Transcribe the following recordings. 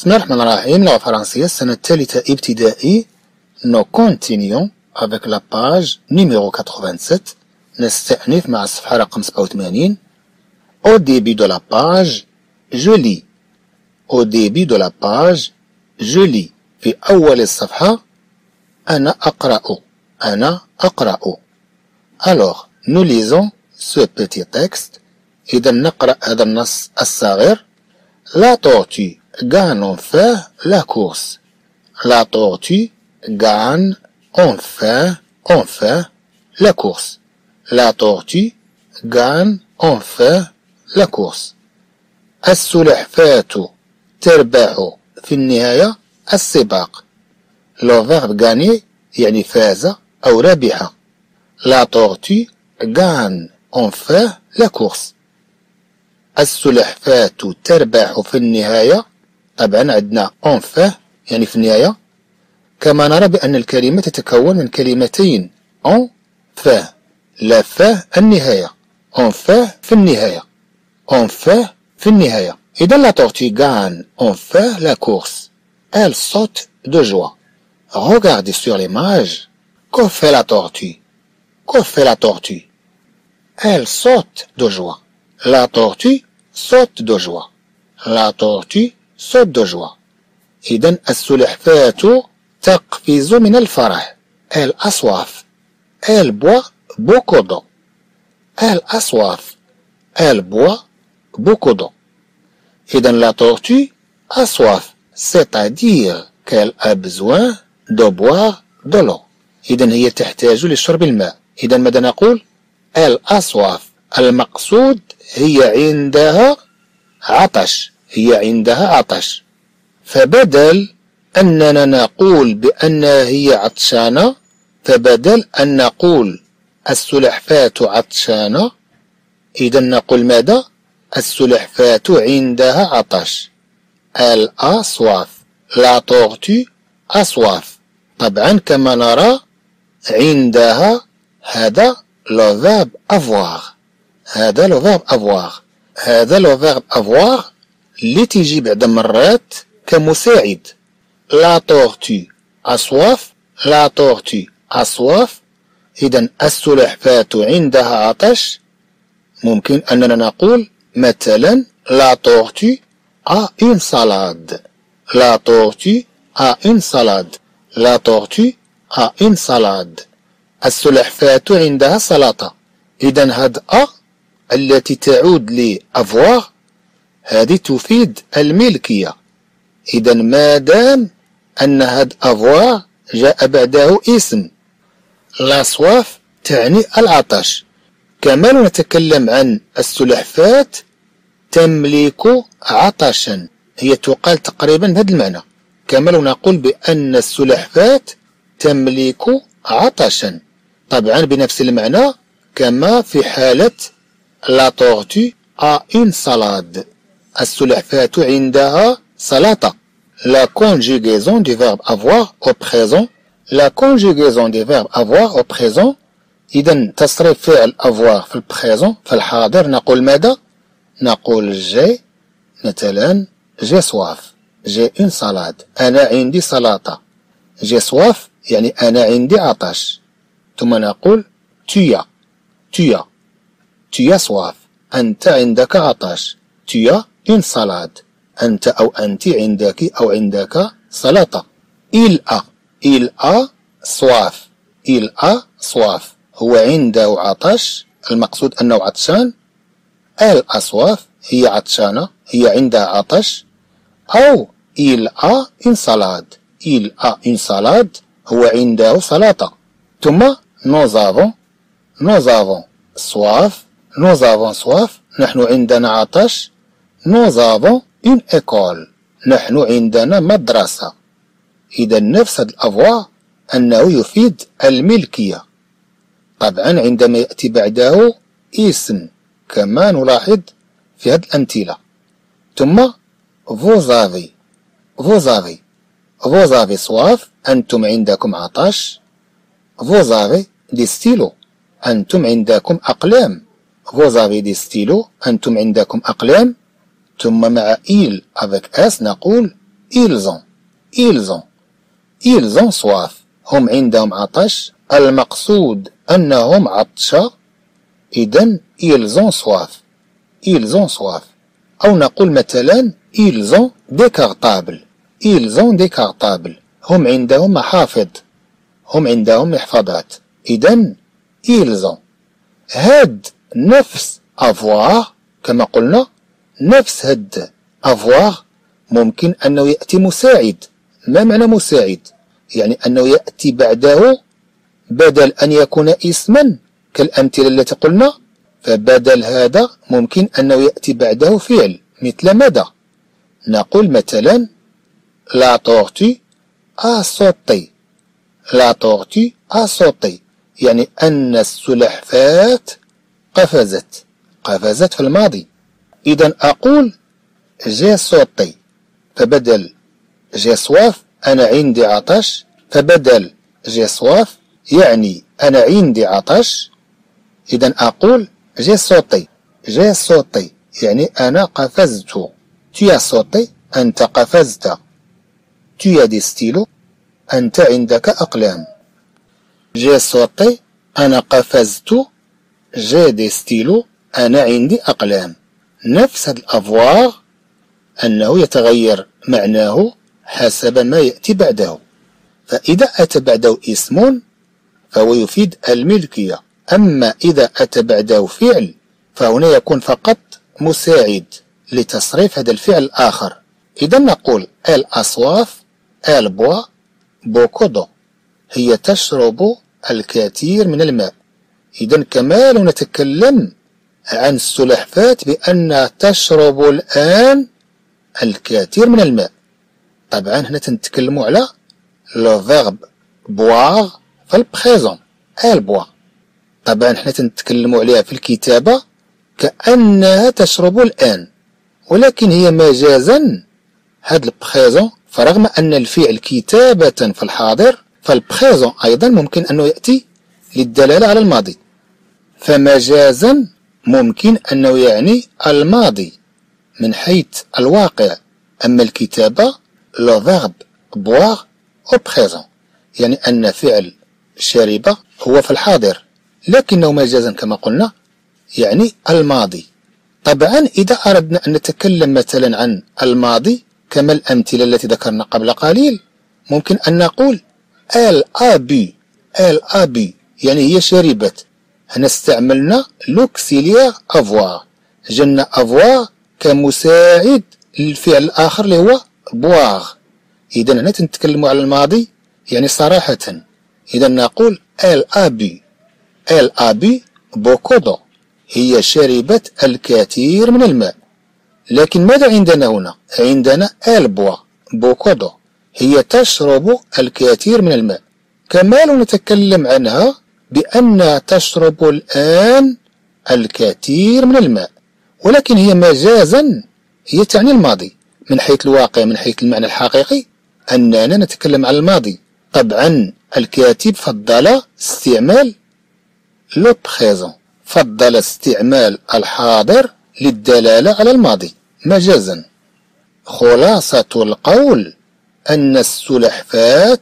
بسم الله الرحمن الرحيم لغة فرنسية السنة الثالثة ابتدائي nous continuons avec la page numéro 87 نستأنف مع الصفحة رقم 87 au début de la page je lis. Au début de la page je lis. في أول الصفحة أنا أقرأ أنا أقرأ alors nous lisons ce petit texte. إذا نقرأ هذا النص الصغير La tortue gagne enfin la course. La tortue gagne enfin, enfin la course. La tortue gagne enfin la course. السلحفاة تربح في النهاية السباق. لو verbe gagner يعني فاز أو ربح. La tortue gagne enfin la course. السلحفاة تربح في النهاية طبعا عندنا أنفا يعني في النهاية. كما نرى بأن الكلمة تتكون من كلمتين أن فيه لا فيه النهاية. أنفا في النهاية. أنفا في النهاية. إذا لا تورتي غان فيه لا كورس إل صوت دو جوا Regardez sur l'image que fait la tortue que fait la tortue elle saute de joie la tortue saute de joie la tortue saute de joie إذن السلحفاة تقفز من الفرح. Elle a soif. Elle boit elle boit beaucoup d'eau إذن la tortue a soif c'est-à-dire qu'elle a besoin de boire de l'eau إذن هي تحتاج لشرب الماء. إذن ماذا نقول؟ Elle a soif. المقصود هي عندها عطش. هي عندها عطش. فبدل أننا نقول بأنها هي عطشانة فبدل أن نقول السلحفاة عطشانة إذا نقول ماذا؟ السلحفاة عندها عطش. Elle a soif. La tortue a soif. طبعا كما نرى عندها هذا le verbe avoir. هذا le verbe avoir هذا le verbe avoir اللي تيجي بعد مرات كمساعد. la tortue a soif la tortue a soif إذا السلحفاة عندها عطش. ممكن أننا نقول مثلا لا تورتي أ إن سالاد لا تورتي أ إن سالاد لا تورتي أ إن سالاد السلحفاة عندها سلطة إذا هاد أ التي تعود لأفواغ هذه تفيد الملكية. إذا ما دام أن هاد أفواغ جاء بعده اسم لاصواف تعني العطش. كما نتكلم عن السلحفات تملك عطشا. هي تقال تقريبا بهذا المعنى. كما لو نقول بأن السلحفات تملك عطشا. طبعا بنفس المعنى كما في حالة La tortue a une salade. السلحفاة عندها سلطة. La conjugaison du verbe avoir au présent. La conjugaison du verbe avoir au présent. إذا تصريف فعل avoir في ال présent في الحاضر نقول ماذا؟ نقول j'ai مثلا j'ai soif j'ai une salade أنا عندي سلطة j'ai soif يعني أنا عندي عطش. ثم نقول tu as تيا tu as soif. أنت عندك عطش. Tu as إن صلاة أنت أو أنت عندك أو عندك صلاة. إل أ إل أ صواف. إل أ صواف. هو عنده عطش المقصود أنه عطشان. إل أ صواف. هي عطشانة. هي عندها عطش. أو إل أ إن صلاة إل أ إن صلاة هو عنده صلاة. ثم نوزافون نوزافون صواف. نوزافون صواف. نحن عندنا عطش. Nous avons une école نحن عندنا مدرسة. إذا نفس الأفوا أنه يفيد الملكية. طبعا عندما يأتي بعده اسم كما نلاحظ في هذه الأمثلة. ثم vous avez vous avez vous avez soif أنتم عندكم عطش. vous avez des stylos أنتم عندكم أقلام. Vous avez des stylos أنتم عندكم أقلام. ثم مع إيل avec S نقول ils ont ils ont ils ont soif هم عندهم عطش المقصود أنهم عطشة إذا ils ont soif ils ont soif أو نقول مثلا ils ont des cartables ils ont des cartables هم عندهم محافظ هم عندهم محفظات إذا ils ont هاد نفس avoir كما قلنا نفس هاد avoir ممكن أنه يأتي مساعد. ما معنى مساعد؟ يعني أنه يأتي بعده بدل أن يكون اسما كالأمثلة التي قلنا فبدل هذا ممكن أنه يأتي بعده فعل مثل ماذا؟ نقول مثلا la tortue a sauté. La tortue a sauté. يعني أن السلحفاة قفزت. قفزت في الماضي. إذا أقول j'ai sauté فبدل j'ai soif أنا عندي عطش فبدل j'ai soif يعني أنا عندي عطش. إذا أقول j'ai sauté j'ai sauté يعني أنا قفزت. tu as sauté أنت قفزت. tu as des stylos أنت عندك أقلام. j'ai sauté أنا قفزت. j'ai des stylos أنا عندي أقلام. نفس هذا ال avoir أنه يتغير معناه حسب ما يأتي بعده. فإذا أتى بعده اسم فهو يفيد الملكية. أما إذا أتى بعده فعل فهنا يكون فقط مساعد لتصريف هذا الفعل الآخر. إذا نقول الأصواف البوا بوكودو. هي تشرب الكثير من الماء. إذا كما لو نتكلم عن السلحفاة بأنها تشرب الآن الكثير من الماء. طبعا هنا تنتكلموا على le verbe boire في ال présent elle boit طبعا حنا تنتكلموا عليها في الكتابة كأنها تشرب الآن. ولكن هي مجازا هاد ال présent فرغم أن الفعل كتابة في الحاضر فال présent أيضا ممكن أنه يأتي للدلالة على الماضي. فمجازا ممكن أنه يعني الماضي من حيث الواقع أما الكتابة le verbe boire au présent يعني أن فعل شرب هو في الحاضر لكنه مجازا كما قلنا يعني الماضي. طبعا إذا أردنا أن نتكلم مثلا عن الماضي كما الأمثلة التي ذكرنا قبل قليل ممكن أن نقول elle a bu elle a bu يعني هي شربت. هنا استعملنا l'auxiliaire avoir. جعلنا avoir كمساعد للفعل الآخر اللي هو boire إذا هنا تنتكلموا على الماضي يعني صراحة. إذا نقول الأبي الأبي بوكودو. هي شربت الكثير من الماء. لكن ماذا عندنا هنا؟ عندنا elle boit beaucoup d'eau. هي تشرب الكثير من الماء. كما لو نتكلم عنها بأنها تشرب الآن الكثير من الماء ولكن هي مجازا هي تعني الماضي. من حيث الواقع من حيث المعنى الحقيقي أننا نتكلم عن الماضي. طبعا الكاتب فضل استعمال le présent فضل استعمال الحاضر للدلالة على الماضي. مجازا. خلاصة القول أن السلحفاة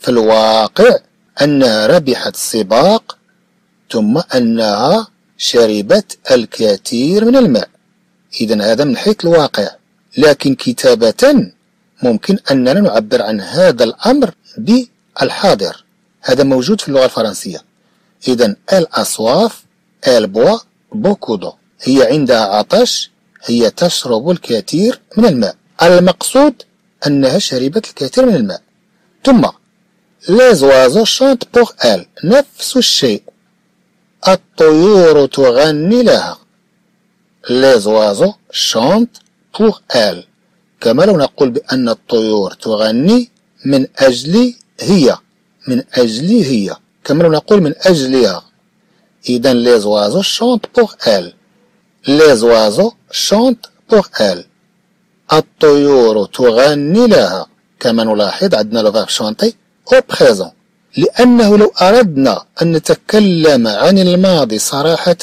في الواقع أنها ربحت السباق ثم أنها شربت الكثير من الماء. إذا هذا من حيث الواقع. لكن كتابة ممكن أننا نعبر عن هذا الأمر بالحاضر. هذا موجود في اللغة الفرنسية. إذا الأصواف البوا بوكودو هي عندها عطش هي تشرب الكثير من الماء. المقصود أنها شربت الكثير من الماء. ثم Les oiseaux chantent pour elle. نفس الشيء الطيور تغني لها Les oiseaux chantent pour elle. كما لو نقول بأن الطيور تغني من أجل هي من أجل هي كما لو نقول من أجلها إذا les oiseaux chantent pour elle. Les oiseaux chantent pour elle. الطيور تغني لها كما نلاحظ عندنا لو فيرب présent لأنه لو أردنا أن نتكلم عن الماضي صراحة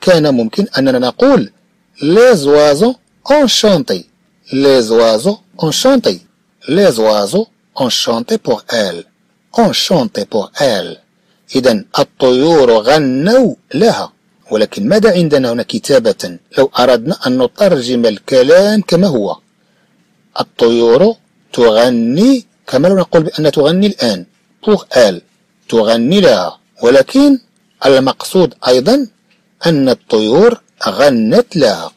كان ممكن أننا نقول les oiseaux ont chanté les oiseaux ont chanté. Les oiseaux ont chanté pour elle. Ont chanté pour elle. إذا الطيور غنوا لها ولكن ماذا عندنا هنا كتابة لو أردنا أن نترجم الكلام كما هو الطيور تغني كما لو نقول بأن تغني الآن بوغ آل تغني لها ولكن المقصود أيضا أن الطيور غنت لها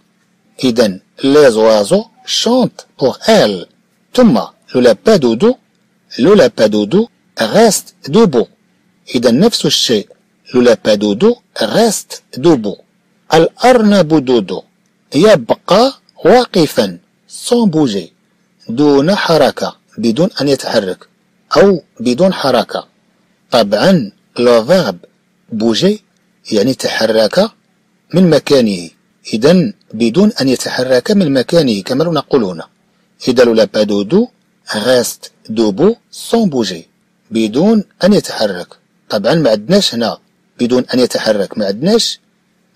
إذا les oiseaux chantent pour elle ثم le lapin Doudou le lapin Doudou reste debout إذا نفس الشيء le lapin Doudou reste debout الأرنب دودو يبقى واقفا sans bouger دون حركة. بدون أن يتحرك أو بدون حركة. طبعا le verbe bouger يعني تحرك من مكانه. إذا بدون أن يتحرك من مكانه كما نقول هنا إذا le lapin Doudou reste debout sans bouger بدون أن يتحرك. طبعا ما عندناش هنا. بدون أن يتحرك ما عندناش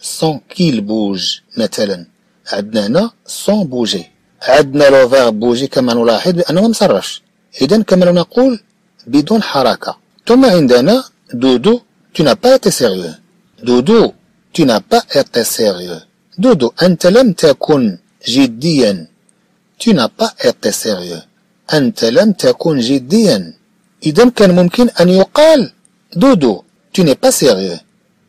sans qu'il bouge مثلا. عندنا هنا sans bouger عندنا le verbe bouger كما نلاحظ بأنه ما مصرفش إذا كما نقول بدون حركة. ثم عندنا دودو tu n'as pas été sérieux. دودو tu n'as pas été sérieux. دودو أنت لم تكن جديا. tu n'as pas été sérieux. أنت لم تكن جديا. إذا كان ممكن أن يقال دودو tu n'es pas sérieux.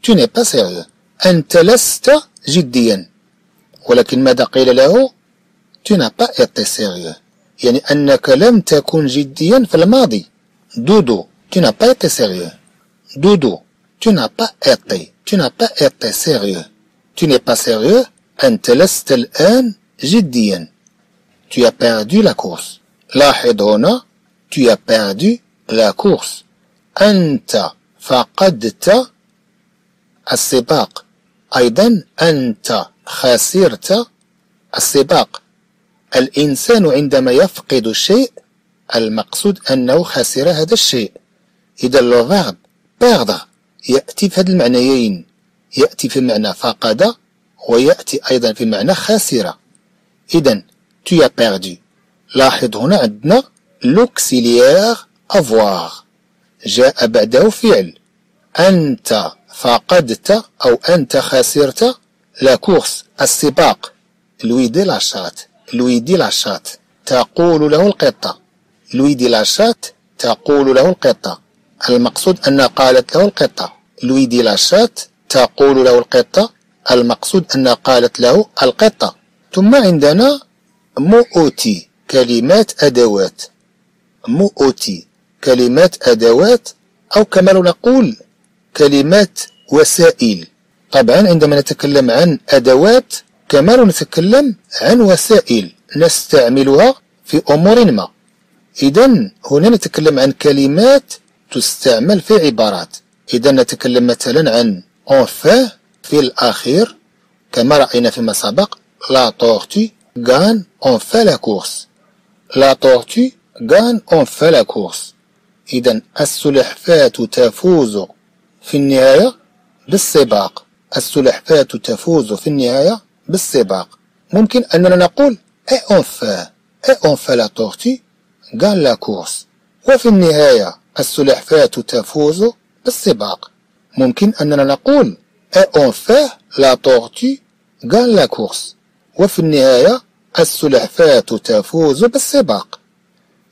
tu n'es pas sérieux. أنت لست جديا. ولكن ماذا قيل له؟ tu n'as pas été sérieux يعني أنك لم تكن جديا في الماضي دودو tu n'as pas été sérieux دودو tu n'as pas été tu n'as pas été sérieux tu n'es pas sérieux أنت لست الآن جديا tu as perdu la course لاحظ هنا tu as perdu la course أنت فقدت السباق أيضا أنت خسرت السباق الإنسان عندما يفقد شيء المقصود أنه خسر هذا الشيء. إذا le verbe perdre يأتي في هذه المعنيين. يأتي في معنى فقد ويأتي أيضا في معنى خسر إذا tu as perdu. لاحظ هنا عندنا l'auxiliaire avoir. جاء بعده فعل. أنت فقدت أو أنت خسرت. la course السباق. lui dit la chatte lui dit la chatte تقول له القطة. lui dit la chatte تقول له القطة. المقصود أن قالت له القطة. lui dit la chatte تقول له القطة. المقصود أن قالت له القطة. ثم عندنا مؤتي كلمات أدوات. مؤتي كلمات أدوات أو كما نقول كلمات وسائل. طبعا عندما نتكلم عن أدوات كما نتكلم عن وسائل نستعملها في أمور ما. إذا هنا نتكلم عن كلمات تستعمل في عبارات. إذا نتكلم مثلا عن enfin في الأخير كما رأينا فيما سبق لا tortue gagne enfin la course. لا tortue gagne enfin la course. إذا السلحفاة تفوز في النهاية بالسباق. السلحفاة تفوز في النهاية بالسباق. ممكن أننا نقول اي enfin اي enfin لا tortue. Gagne la course. وفي النهاية السلحفاة تفوز بالسباق. ممكن أننا نقول et enfin la tortue. Gagne la course. وفي النهاية السلحفاة تفوز بالسباق.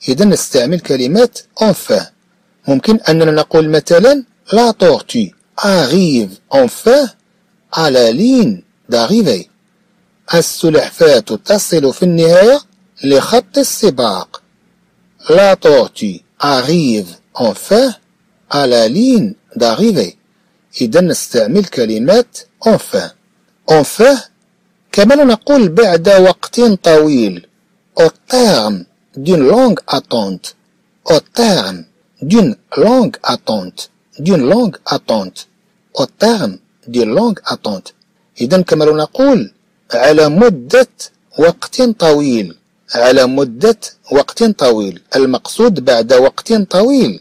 إذا نستعمل كلمات enfin ممكن أننا نقول مثلا la tortue arrive enfin à la ligne d'arrivée. السلحفاة تصل في النهاية لخط السباق. لا تعطي أغيف enfin à la ligne d'arrivée إذا نستعمل كلمات enfin enfin كما نقول بعد وقت طويل. au terme d'une longue attente au terme d'une longue attente d'une longue attente au terme d'une longue attente إذا كما نقول على مدة وقت طويل. على مدة وقت طويل. المقصود بعد وقت طويل.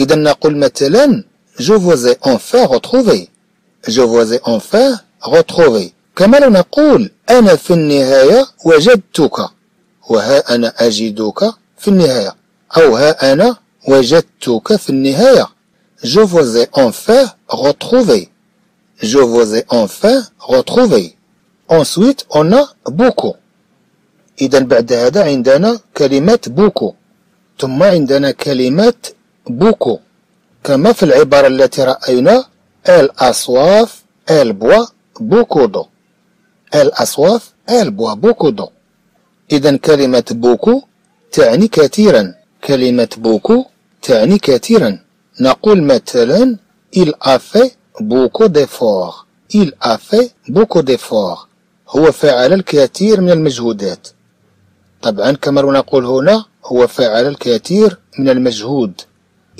إذا نقول مثلا je vous ai enfin retrouvé. Je vous ai enfin retrouvé. كما لو نقول أنا في النهاية وجدتك. وها أنا أجدك في النهاية. أو ها أنا وجدتك في النهاية. Je vous ai enfin retrouvé. Je vous ai enfin retrouvé. Ensuite, on beaucoup. إذا بعد هذا عندنا كلمة beaucoup ثم عندنا كلمة beaucoup كما في العبارة التي رأينا الأصواف البوا بوكو دو. الأصواف البوا بوكو دو. إذا كلمة beaucoup تعني كثيرا. كلمة beaucoup تعني كثيرا. نقول مثلا il a fait beaucoup d'efforts. Il a fait beaucoup d'efforts. هو فعل الكثير من المجهودات. طبعا كما نقول هنا هو فعل الكثير من المجهود.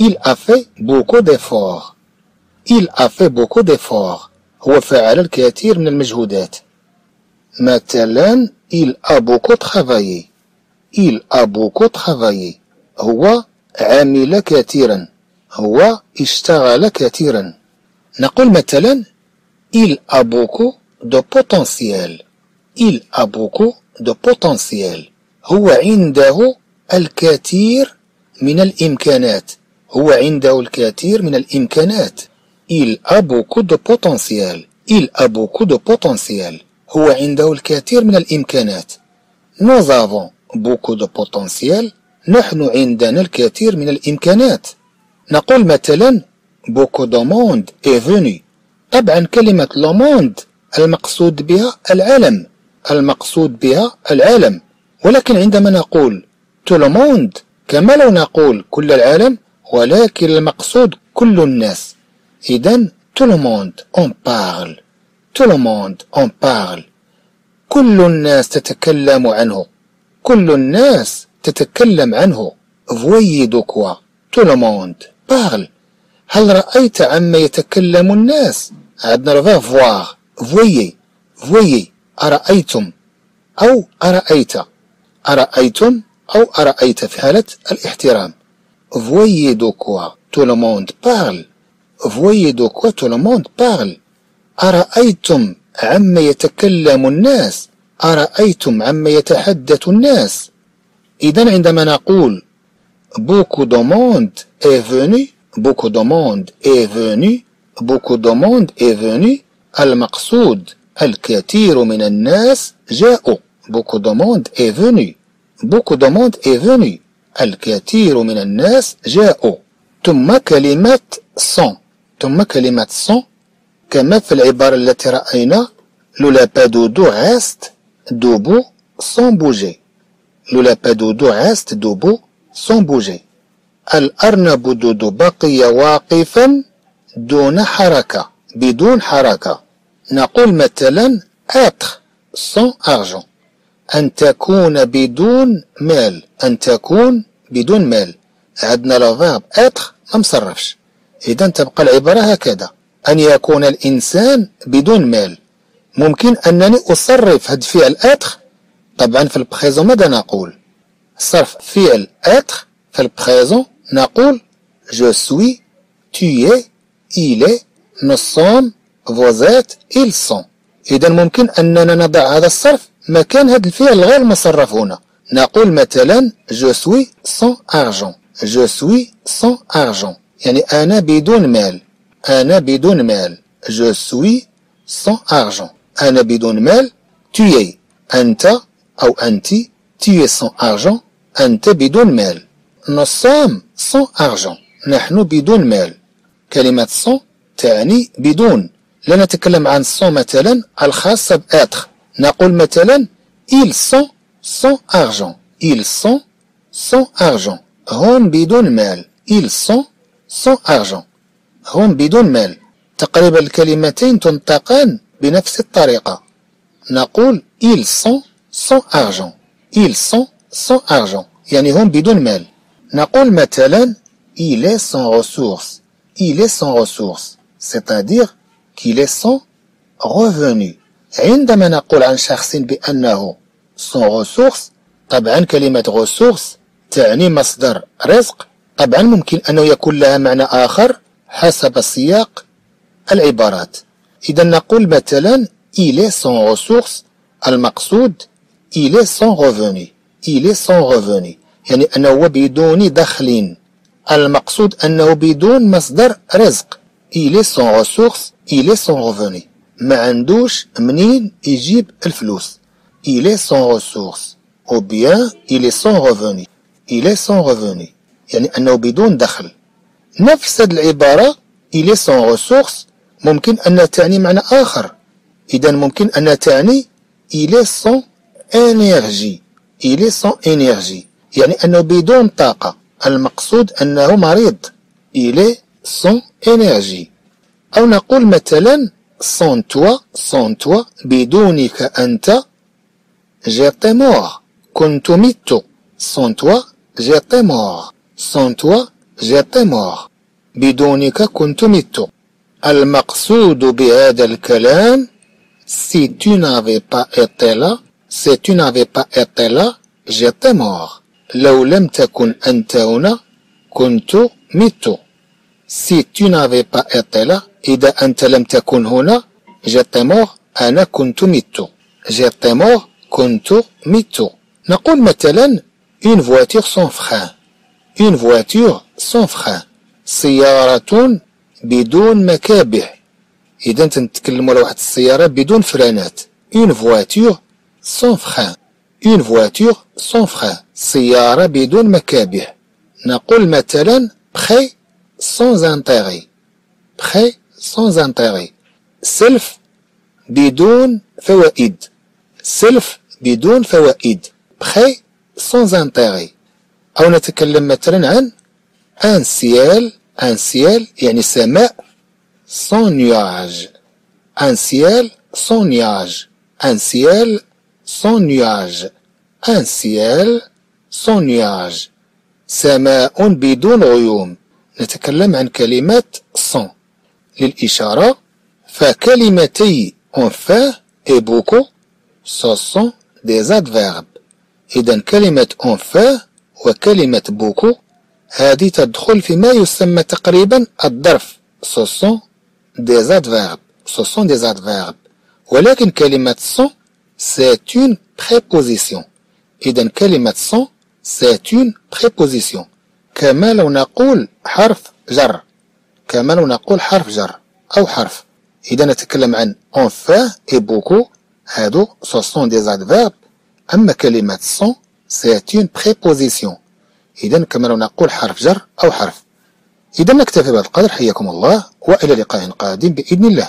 Il a fait beaucoup d'efforts. Il a fait beaucoup d'efforts. هو فعل الكثير من المجهودات. مثلا il a beaucoup travaillé. Il a beaucoup travaillé. هو عمل كثيرا. هو اشتغل كثيرا. نقول مثلا il a beaucoup de potentiel il a beaucoup de potentiel هو عنده الكثير من الإمكانات هو عنده الكثير من الإمكانات il a beaucoup de potentiel il a beaucoup de potentiel هو عنده الكثير من الإمكانات nous avons beaucoup de potentiel نحن عندنا الكثير من الإمكانات نقول مثلا beaucoup de monde est venu طبعا كلمة le monde المقصود بها العالم. المقصود بها العالم. ولكن عندما نقول le monde كما لو نقول كل العالم ولكن المقصود كل الناس إذا monde en parle. Tout le monde en parle. كل الناس تتكلم عنه. كل الناس تتكلم عنه. Voyez de quoi tout le monde هل رأيت عما يتكلم الناس؟ عندنا voir voyez voyez أرأيتم أو أرأيت أرأيتم أو أرأيت في حالة الاحترام voyez de quoi tout le monde parle voyez de quoi tout le monde parle أرأيتم عما يتكلم الناس أرأيتم عما يتحدث الناس إذا عندما نقول beaucoup de monde est venu beaucoup de monde est venu beaucoup de monde est venu المقصود الكثير من الناس جاءوا. beaucoup de monde est venu beaucoup de monde est venu الكثير من الناس جاءوا. ثم كلمة sans ثم كلمة sans كما في العبارة التي رأينا. le lapin Doudou reste debout sans bouger le lapin Doudou reste debout sans bouger الأرنب Doudou بقي واقفا دون حركة بدون حركة. نقول مثلا être sans argent أن تكون بدون مال أن تكون بدون مال. عندنا le verbe être ما مصرفش. إذا تبقى العبارة هكذا. أن يكون الإنسان بدون مال. ممكن أنني أصرف هذا الفعل être طبعا في ال présent ماذا نقول؟ صرف فعل être في ال présent نقول je suis tu es il est nous sommes ils sont إذا ممكن أننا نضع هذا الصرف مكان هذا الفعل غير مصرف هنا. نقول مثلا je suis sans argent je suis sans argent يعني أنا بدون مال. أنا بدون مال. Je suis sans argent أنا بدون مال. Es أنت أو أنت es sans argent أنت بدون مال sommes sans argent نحن بدون مال كلمة sans تعني بدون لا نتكلم عن sont مثلا الخاصة ب être نقول مثلا ils sont sans argent ils sont sans argent هم بدون مال. ils sont sans argent هم بدون مال. تقريبا الكلمتين تنطقان بنفس الطريقة. نقول ils sont sans argent ils sont sans argent يعني هم بدون مال. نقول مثلا il est sans ressources il est sans ressources c'est-à-dire qu'il est sans revenu. عندما نقول عن شخص بأنه sans ressources طبعا كلمة ressources تعني مصدر رزق. طبعا ممكن أنه يكون لها معنى آخر حسب سياق العبارات. إذا نقول مثلا il est sans ressources. المقصود il est sans revenu. il est sans revenu. يعني أنه بدون دخل. المقصود أنه بدون مصدر رزق. il est sans ressources. Est sans revenu ما عندوش منين يجيب الفلوس ressources ou bien il est sans revenu il est sans revenu يعني أنه بدون دخل نفس هذه العبارة est sans ressources ممكن أن تعني معنى آخر إذا ممكن أن تعني sans énergie il est sans énergie يعني أنه بدون طاقة المقصود أنه مريض est sans énergie أو نقول مثلا sans toi sans toi بدونك أنت j'étais mort كنت ميت sans toi j'étais mort sans toi j'étais mort بدونك كنت ميت المقصود بهذا الكلام si tu n'avais pas été là si tu n'avais pas été là j'étais mort لو لم تكن أنت هنا كنت ميتو si tu n'avais pas été là إذا أنت لم تكن هنا j'étais mort أنا كنت مت j'étais mort كنت مت نقول مثلا une voiture sans frein une voiture sans frein سيارة بدون مكابح إذا تنتكلموا على واحد السيارة بدون فرانات une voiture sans frein une voiture sans frein سيارة بدون مكابح نقول مثلا prêt sans intérêt prêt sans intérêt سلف بدون فوائد سلف بدون فوائد prêt sans intérêt أو نتكلم مثلا عن un ciel un ciel يعني سماء sans nuage un ciel sans nuage un ciel sans nuage un ciel sans nuage سماء بدون غيوم نتكلم عن كلمات صن للإشارة فكلمتي en enfin et beaucoup ce sont des adverbes إذا كلمة en enfin وكلمة beaucoup هذه تدخل فيما يسمى تقريبا الظرف. ce sont des adverbes ce sont des adverbes ولكن كلمة sans c'est une préposition إذا كلمة sans c'est une préposition كما لو نقول حرف جر كما لو نقول حرف جر أو حرف. إذا نتكلم عن enfin et beaucoup. هادو ce sont des adverbes. أما كلمة sont c'est une préposition. إذا كما لو نقول حرف جر أو حرف. إذا نكتفي بهذا القدر حياكم الله وإلى لقاء قادم بإذن الله.